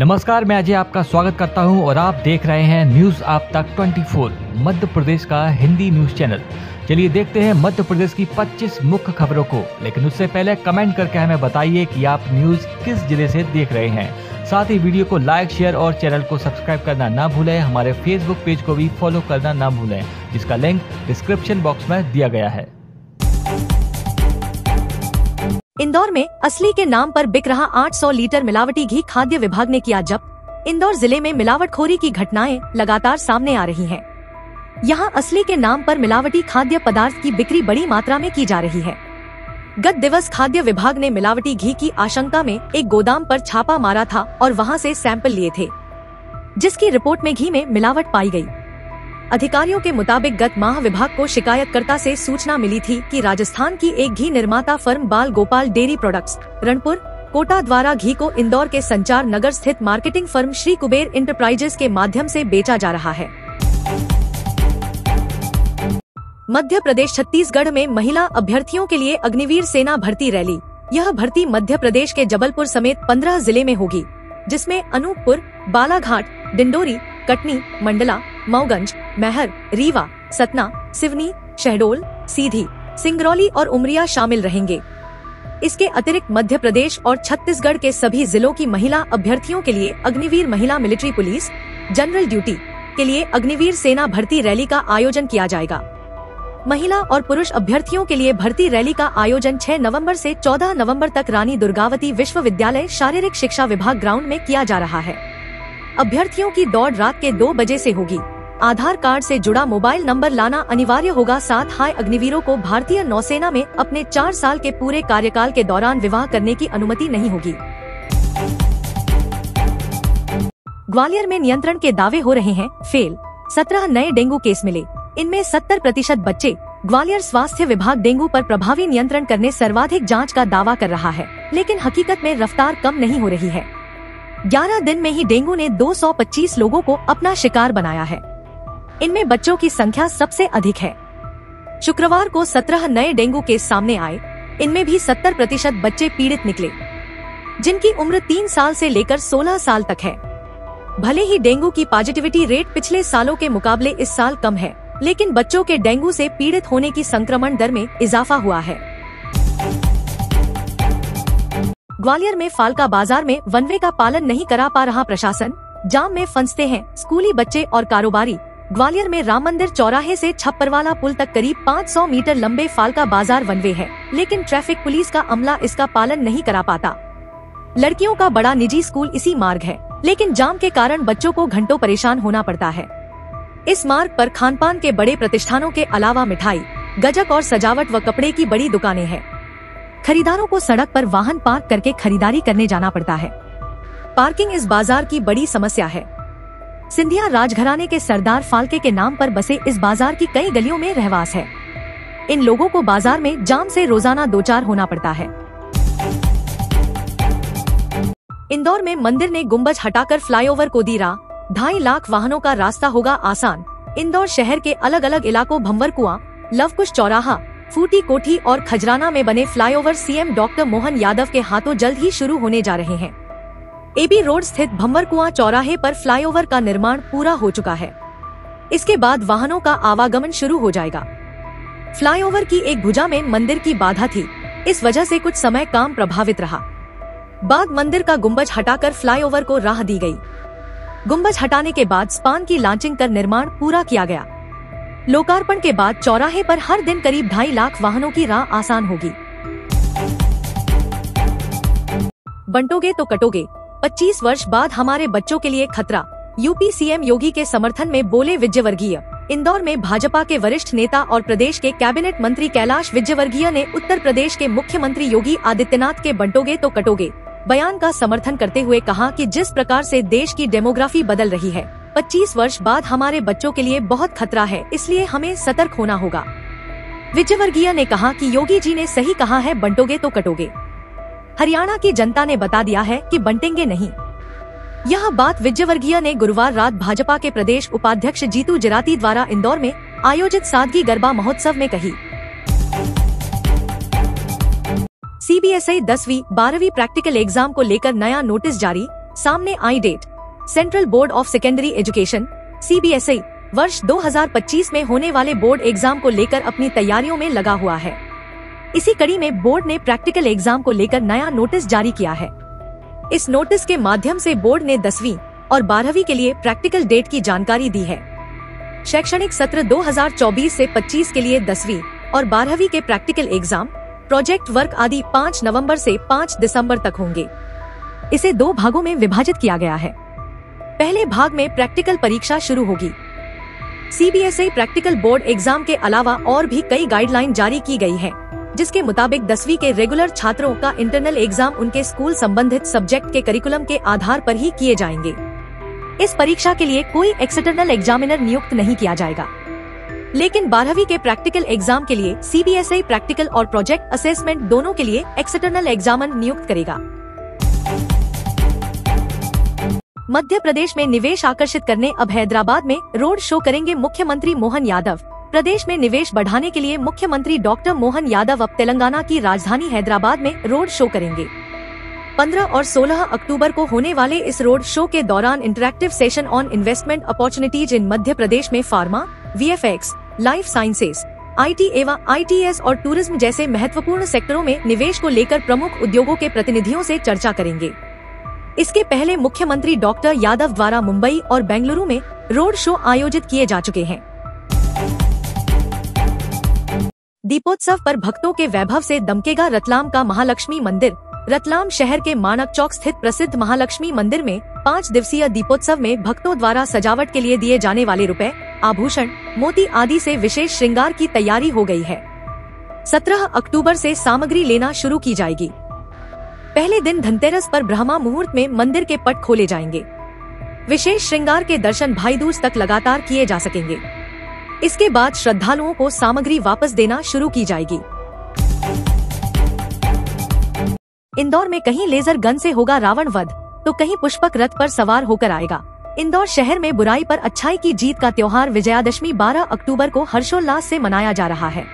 नमस्कार, मैं अजय आपका स्वागत करता हूँ और आप देख रहे हैं न्यूज़ आप तक 24 मध्य प्रदेश का हिंदी न्यूज़ चैनल। चलिए देखते हैं मध्य प्रदेश की 25 मुख्य खबरों को, लेकिन उससे पहले कमेंट करके हमें बताइए कि आप न्यूज़ किस ज़िले से देख रहे हैं। साथ ही वीडियो को लाइक, शेयर और चैनल को सब्सक्राइब करना ना भूलें, हमारे फेसबुक पेज को भी फॉलो करना ना भूलें, जिसका लिंक डिस्क्रिप्शन बॉक्स में दिया गया है। इंदौर में असली के नाम पर बिक रहा 800 लीटर मिलावटी घी खाद्य विभाग ने किया जब्त इंदौर ज़िले में मिलावटखोरी की घटनाएँ लगातार सामने आ रही हैं। यहाँ असली के नाम पर मिलावटी खाद्य पदार्थ की बिक्री बड़ी मात्रा में की जा रही है गत दिवस खाद्य विभाग ने मिलावटी घी की आशंका में एक गोदाम पर छापा मारा था और वहाँ से सैंपल लिए थे, जिसकी रिपोर्ट में घी में मिलावट पाई गई। अधिकारियों के मुताबिक गत माह विभाग को शिकायतकर्ता से सूचना मिली थी कि राजस्थान की एक घी निर्माता firm Bal Gopal dairy products, Ranpur, Kota द्वारा घी को इंदौर के संचार नगर स्थित marketing firm Shri Kuber enterprises के माध्यम से बेचा जा रहा है। मध्य प्रदेश छत्तीसगढ़ में महिला अभ्यर्थियों के लिए अग्निवीर सेना भर्ती रैली, यह भर्ती मध्य प्रदेश के जबलपुर समेत पंद्रह ज़िले में होगी, जिसमें अनूपपुर, बालाघाट, डिंडोरी, कटनी, मंडला मऊगंज, महर, रीवा, सतना, सिवनी, शहडोल, सीधी, सिंगरौली और उमरिया शामिल रहेंगे। इसके अतिरिक्त मध्य प्रदेश और छत्तीसगढ़ के सभी जिलों की महिला अभ्यर्थियों के लिए अग्निवीर महिला मिलिट्री पुलिस, जनरल ड्यूटी के लिए अग्निवीर सेना भर्ती रैली का आयोजन किया जाएगा। महिला और पुरुष अभ्यर्थियों के लिए भर्ती रैली का आयोजन 6 नवंबर से 14 नवंबर तक रानी दुर्गावती विश्वविद्यालय शारीरिक शिक्षा विभाग ग्राउंड में किया जा रहा है। अभ्यर्थियों की दौड़ रात के दो बजे से होगी। आधार कार्ड से जुड़ा मोबाइल नंबर लाना अनिवार्य होगा। साथ हाई अग्निवीरों को भारतीय नौसेना में अपने चार साल के पूरे कार्यकाल के दौरान विवाह करने की अनुमति नहीं होगी। ग्वालियर में नियंत्रण के दावे हो रहे हैं। फेल। सत्रह नए डेंगू केस मिले। इनमें 70 प्रतिशत बच्चे ग्वालियर स्वास्थ्य विभाग डेंगू पर प्रभावी नियंत्रण करने सर्वाधिक जाँच का दावा कर रहा है। लेकिन हकीकत में रफ्तार कम नहीं हो रही है। 11 दिन में ही डेंगू ने 225 लोगों को अपना शिकार बनाया है। इनमें बच्चों की संख्या सबसे अधिक है। शुक्रवार को 17 नए डेंगू केस सामने आए। इनमें भी 70 प्रतिशत बच्चे पीड़ित निकले, जिनकी उम्र तीन साल से लेकर 16 साल तक है। भले ही डेंगू की पॉजिटिविटी रेट पिछले सालों के मुकाबले इस साल कम है, लेकिन बच्चों के डेंगू से पीड़ित होने की संक्रमण दर में इजाफा हुआ है। ग्वालियर में फालका बाज़ार में वनवे का पालन नहीं करा पा रहा प्रशासन। जाम में फंसते हैं स्कूली बच्चे और कारोबारी। ग्वालियर में राम मंदिर चौराहे से छप्परवाला पुल तक करीब 500 मीटर लंबे फालका बाज़ार वनवे है, लेकिन ट्रैफ़िक पुलिस का अमला इसका पालन नहीं करा पाता। लड़कियों का बड़ा निजी स्कूल इसी मार्ग है, लेकिन जाम के कारण बच्चों को घंटों परेशान होना पड़ता है। इस मार्ग पर खान पान के बड़े प्रतिष्ठानों के अलावा मिठाई, गजक और सजावट व कपड़े की बड़ी दुकानें हैं। खरीदारों को सड़क पर वाहन पार्क करके खरीदारी करने जाना पड़ता है। पार्किंग इस बाज़ार की बड़ी समस्या है। सिंधिया राजघराने के सरदार फालके के नाम पर बसे इस बाज़ार की कई गलियों में रहवास है। इन लोगों को बाज़ार में जाम से रोज़ाना दो चार होना पड़ता है। इंदौर में मंदिर ने गुम्बज हटाकर फ्लाईओवर को दी राह। ढाई लाख वाहनों का रास्ता होगा आसान। इंदौर शहर के अलग अलग इलाकों भंवर कुआ, लवकुश चौराहा, फूटी कोठी और खजराना में बने flyover CM doctor Mohan Yadav के हाथों जल्द ही शुरू होने जा रहे हैं। एबी रोड स्थित भंवर कुआ चौराहे पर फ्लाईओवर का निर्माण पूरा हो चुका है। इसके बाद वाहनों का आवागमन शुरू हो जाएगा। फ्लाईओवर की एक भुजा में मंदिर की बाधा थी। इस वजह से कुछ समय काम प्रभावित रहा। बाद मंदिर का गुम्बज हटाकर फ्लाईओवर को राह दी गई। गुम्बज हटाने के बाद स्पान की लॉन्चिंग कर निर्माण पूरा किया गया। लोकार्पण के बाद चौराहे पर हर दिन करीब ढाई लाख वाहनों की राह आसान होगी। बंटोगे तो कटोगे। 25 वर्ष बाद हमारे बच्चों के लिए खतरा। यूपी सीएम योगी के समर्थन में बोले विजयवर्गीय। इंदौर में भाजपा के वरिष्ठ नेता और प्रदेश के कैबिनेट मंत्री कैलाश विजयवर्गीय ने उत्तर प्रदेश के मुख्यमंत्री योगी आदित्यनाथ के बंटोगे तो कटोगे। बयान का समर्थन करते हुए कहा कि जिस प्रकार से देश की डेमोग्राफी बदल रही है 25 वर्ष बाद हमारे बच्चों के लिए बहुत खतरा है, इसलिए हमें सतर्क होना होगा। विजयवर्गीय ने कहा कि योगी जी ने सही कहा है, बंटोगे तो कटोगे। हरियाणा की जनता ने बता दिया है कि बंटेंगे नहीं। यह बात विजयवर्गीय ने गुरुवार रात भाजपा के प्रदेश उपाध्यक्ष जीतू जराती द्वारा इंदौर में आयोजित सादगी गरबा महोत्सव में कही। सी सीबीएसई दसवीं, बारहवीं प्रैक्टिकल एग्ज़ाम को लेकर नया नोटिस जारी। सामने आई date. Central board of secondary education सी वर्ष 2025 में होने वाले बोर्ड एग्ज़ाम को लेकर अपनी तैयारियों में लगा हुआ है। इसी कड़ी में बोर्ड ने प्रैक्टिकल एग्ज़ाम को लेकर नया नोटिस जारी किया है। इस नोटिस के माध्यम से बोर्ड ने दसवीं और बारहवीं के लिए प्रैक्टिकल डेट की जानकारी दी है। शैक्षणिक सत्र 2024 से 25 के लिए दसवीं और बारहवीं के प्रैक्टिकल एग्ज़ाम, प्रोजेक्ट वर्क आदि 5 नवंबर से 5 दिसंबर तक होंगे। इसे दो भागों में विभाजित किया गया है। पहले भाग में प्रैक्टिकल परीक्षा शुरू होगी। सीबीएसई प्रैक्टिकल बोर्ड एग्ज़ाम के अलावा और भी कई गाइडलाइन जारी की गई है। जिसके मुताबिक दसवीं के रेगुलर छात्रों का इंटरनल एग्ज़ाम उनके स्कूल संबंधित सब्जेक्ट के करिकुलम के आधार पर ही किए जाएँगे। इस परीक्षा के लिए कोई एक्सटर्नल एग्जामिनर नियुक्त नहीं किया जाएगा। लेकिन बारहवीं के प्रैक्टिकल एग्ज़ाम के लिए सीबीएसई प्रैक्टिकल और प्रोजेक्ट असेसमेंट दोनों के लिए एक्सटर्नल एग्जामन नियुक्त करेगा। मध्य प्रदेश में निवेश आकर्षित करने अब हैदराबाद में रोड शो करेंगे मुख्यमंत्री मोहन यादव। प्रदेश में निवेश बढ़ाने के लिए मुख्यमंत्री डॉक्टर मोहन यादव अब तेलंगाना की राजधानी हैदराबाद में रोड शो करेंगे। 15 और 16 अक्टूबर को होने वाले इस रोड शो के दौरान interactive session on investment opportunities in Madhya Pradesh में pharma VFX life sciences IT एवं आईटीएस और टूरिज़्म जैसे महत्वपूर्ण सेक्टरों में निवेश को लेकर प्रमुख उद्योगों के प्रतिनिधियों से चर्चा करेंगे। इसके पहले मुख्यमंत्री डॉक्टर यादव द्वारा मुंबई और बेंगलुरु में रोड शो आयोजित किए जा चुके हैं। दीपोत्सव पर भक्तों के वैभव से दमकेगा रतलाम का महालक्ष्मी मंदिर। रतलाम शहर के मानक चौक स्थित प्रसिद्ध महालक्ष्मी मंदिर में पाँच दिवसीय दीपोत्सव में भक्तों द्वारा सजावट के लिए दिए जाने वाले रुपए, आभूषण मोती आदि से विशेष श्रृंगार की तैयारी हो गई है। सत्रह अक्टूबर से सामग्री लेना शुरू की जाएगी। पहले दिन धनतेरस पर ब्रह्मा मुहूर्त में मंदिर के पट खोले जाएँगे। विशेष श्रृंगार के दर्शन भाई दूज तक लगातार किए जा सकेंगे। इसके बाद श्रद्धालुओं को सामग्री वापस देना शुरू की जाएगी। इंदौर में कहीं लेजर गन से होगा रावण वध तो कहीं पुष्पक रथ पर सवार होकर आएगा। इंदौर शहर में बुराई पर अच्छाई की जीत का त्योहार विजयादशमी 12 अक्टूबर को हर्षोल्लास से मनाया जा रहा है।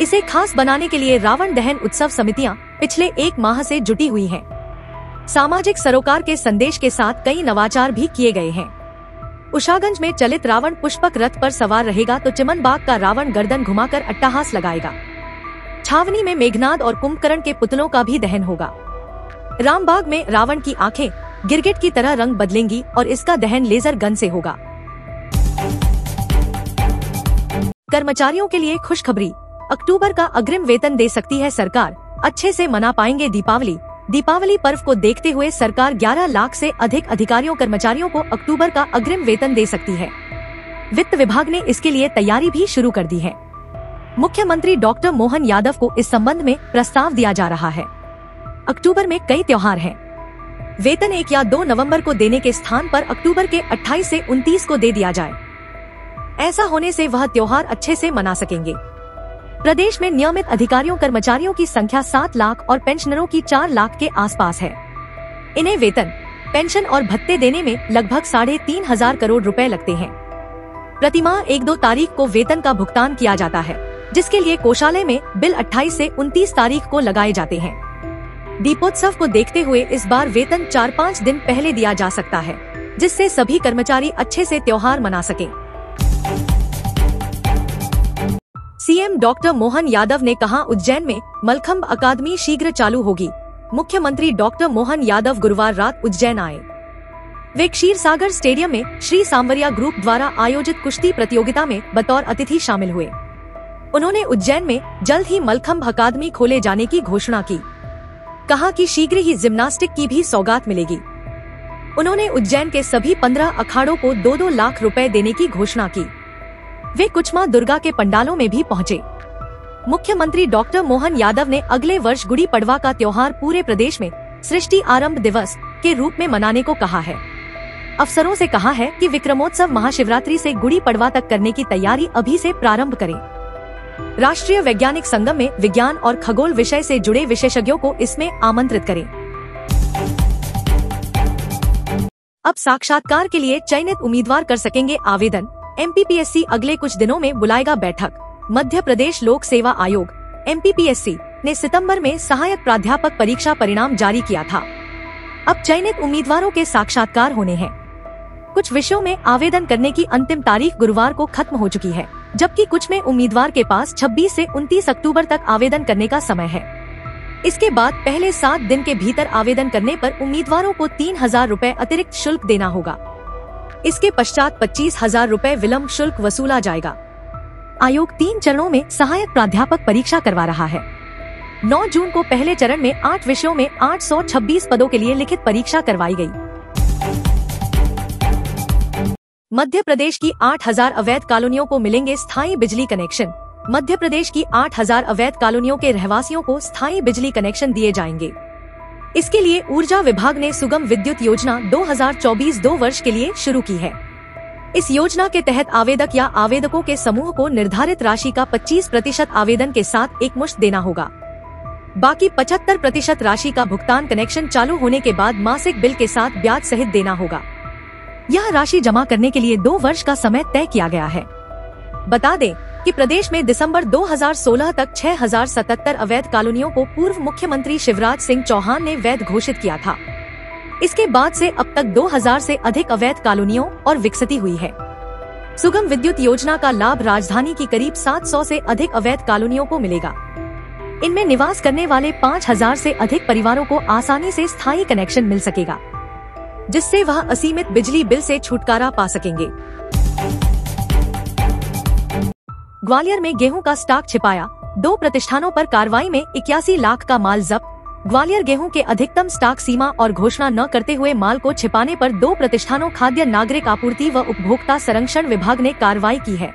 इसे खास बनाने के लिए रावण दहन उत्सव समितियाँ पिछले एक माह से जुटी हुई हैं। सामाजिक सरोकार के संदेश के साथ कई नवाचार भी किए गए हैं। उषागंज में चलित रावण पुष्पक रथ पर सवार रहेगा तो चिमन बाग का रावण गर्दन घुमाकर अट्टाहास लगाएगा। छावनी में मेघनाद और कुंभकर्ण के पुतलों का भी दहन होगा। रामबाग में रावण की आँखें गिरगिट की तरह रंग बदलेंगी और इसका दहन लेजर गन से होगा। कर्मचारियों के लिए खुशखबरी। अक्टूबर का अग्रिम वेतन दे सकती है सरकार। अच्छे से मना पाएँगे दीपावली। दीपावली पर्व को देखते हुए सरकार 11 लाख से अधिक अधिकारियों, कर्मचारियों को अक्टूबर का अग्रिम वेतन दे सकती है। वित्त विभाग ने इसके लिए तैयारी भी शुरू कर दी है। मुख्यमंत्री डॉक्टर मोहन यादव को इस संबंध में प्रस्ताव दिया जा रहा है। अक्टूबर में कई त्योहार हैं। वेतन एक या दो नवंबर को देने के स्थान पर अक्टूबर के 28 से 29 को दे दिया जाए। ऐसा होने से वह त्योहार अच्छे से मना सकेंगे। प्रदेश में नियमित अधिकारियों, कर्मचारियों की संख्या सात लाख और पेंशनरों की चार लाख के आसपास है। इन्हें वेतन, पेंशन और भत्ते देने में लगभग साढ़े तीन हज़ार करोड़ रुपए लगते हैं। प्रतिमाह एक दो तारीख को वेतन का भुगतान किया जाता है, जिसके लिए कोषालय में बिल 28 से 29 तारीख को लगाए जाते हैं। दीपोत्सव को देखते हुए इस बार वेतन चार पाँच दिन पहले दिया जा सकता है, जिससे सभी कर्मचारी अच्छे से त्योहार मना सके। सीएम डॉक्टर मोहन यादव ने कहा, उज्जैन में मलखम्ब अकादमी शीघ्र चालू होगी। मुख्यमंत्री डॉक्टर मोहन यादव गुरुवार रात उज्जैन आए। वे क्षीर सागर स्टेडियम में श्री सांवरिया ग्रुप द्वारा आयोजित कुश्ती प्रतियोगिता में बतौर अतिथि शामिल हुए। उन्होंने उज्जैन में जल्द ही मलखम्ब अकादमी खोले जाने की घोषणा की। कहा कि शीघ्र ही जिम्नास्टिक की भी सौगात मिलेगी। उन्होंने उज्जैन के सभी पंद्रह अखाड़ों को दो दो लाख रुपए देने की घोषणा की। वे कुछ माँ दुर्गा के पंडालों में भी पहुँचे। मुख्यमंत्री डॉक्टर मोहन यादव ने अगले वर्ष गुड़ी पड़वा का त्योहार पूरे प्रदेश में सृष्टि आरंभ दिवस के रूप में मनाने को कहा है। अफसरों से कहा है कि विक्रमोत्सव महाशिवरात्रि से गुड़ी पड़वा तक करने की तैयारी अभी से प्रारंभ करें। राष्ट्रीय वैज्ञानिक संगम में विज्ञान और खगोल विषय से जुड़े विशेषज्ञों को इसमें आमंत्रित करें। अब साक्षात्कार के लिए चयनित उम्मीदवार कर सकेंगे आवेदन। एमपीपीएससी अगले कुछ दिनों में बुलाएगा बैठक। मध्य प्रदेश लोक सेवा आयोग एमपीपीएससी ने सितंबर में सहायक प्राध्यापक परीक्षा परिणाम जारी किया था। अब चयनित उम्मीदवारों के साक्षात्कार होने हैं। कुछ विषयों में आवेदन करने की अंतिम तारीख गुरुवार को खत्म हो चुकी है, जबकि कुछ में उम्मीदवार के पास 26 से 29 अक्टूबर तक आवेदन करने का समय है। इसके बाद पहले सात दिन के भीतर आवेदन करने पर उम्मीदवारों को तीन हज़ार रूपए अतिरिक्त शुल्क देना होगा। इसके पश्चात पच्चीस हज़ार रूपए विलम्ब शुल्क वसूला जाएगा। आयोग तीन चरणों में सहायक प्राध्यापक परीक्षा करवा रहा है। 9 जून को पहले चरण में आठ विषयों में 826 पदों के लिए लिखित परीक्षा करवाई गई। मध्य प्रदेश की 8000 अवैध कॉलोनियों को मिलेंगे स्थायी बिजली कनेक्शन। मध्य प्रदेश की 8000 अवैध कॉलोनियों के रहवासियों को स्थायी बिजली कनेक्शन दिए जाएँगे। इसके लिए ऊर्जा विभाग ने सुगम विद्युत योजना 2024 दो वर्ष के लिए शुरू की है। इस योजना के तहत आवेदक या आवेदकों के समूह को निर्धारित राशि का 25 प्रतिशत आवेदन के साथ एक मुश्त देना होगा। बाकी 75 प्रतिशत राशि का भुगतान कनेक्शन चालू होने के बाद मासिक बिल के साथ ब्याज सहित देना होगा। यह राशि जमा करने के लिए दो वर्ष का समय तय किया गया है। बता दें कि प्रदेश में दिसंबर 2016 तक 6077 अवैध कॉलोनियों को पूर्व मुख्यमंत्री शिवराज सिंह चौहान ने वैध घोषित किया था। इसके बाद से अब तक 2000 से अधिक अवैध कॉलोनियों और विकसित हुई है। सुगम विद्युत योजना का लाभ राजधानी की करीब 700 से अधिक अवैध कॉलोनियों को मिलेगा। इनमें निवास करने वाले 5000 से अधिक परिवारों को आसानी से स्थायी कनेक्शन मिल सकेगा, जिससे वह असीमित बिजली बिल से छुटकारा पा सकेंगे। ग्वालियर में गेहूँ का स्टॉक छिपाया। दो प्रतिष्ठानों पर कार्रवाई में इक्यासी लाख का माल जब्त। ग्वालियर गेहूँ के अधिकतम स्टॉक सीमा और घोषणा न करते हुए माल को छिपाने पर दो प्रतिष्ठानों खाद्य नागरिक आपूर्ति व उपभोक्ता संरक्षण विभाग ने कार्रवाई की है।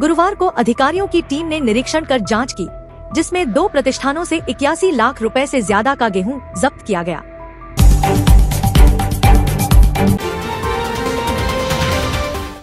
गुरुवार को अधिकारियों की टीम ने निरीक्षण कर जाँच की, जिसमें दो प्रतिष्ठानों से इक्यासी लाख रुपए से ज़्यादा का गेहूँ जब्त किया गया।